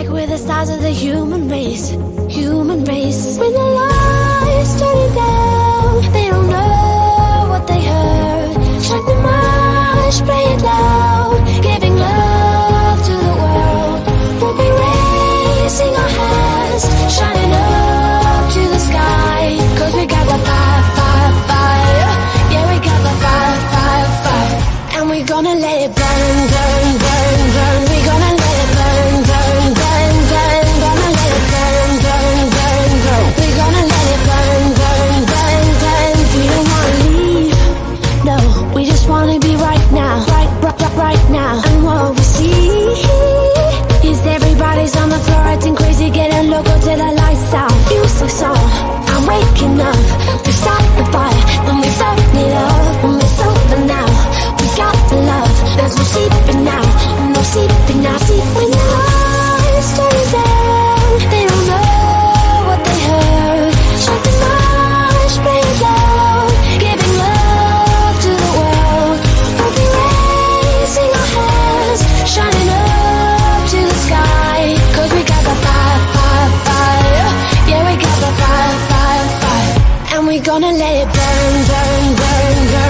like we're the stars of the human race, human race. When the light go till the lights out. You so so. I'm waking up. The we gonna let it burn, burn, burn, burn.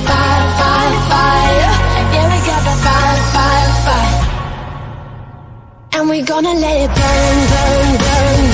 And fire, fire, fire Yeah, we got that fire, fire, fire And we gonna let it burn, burn, burn.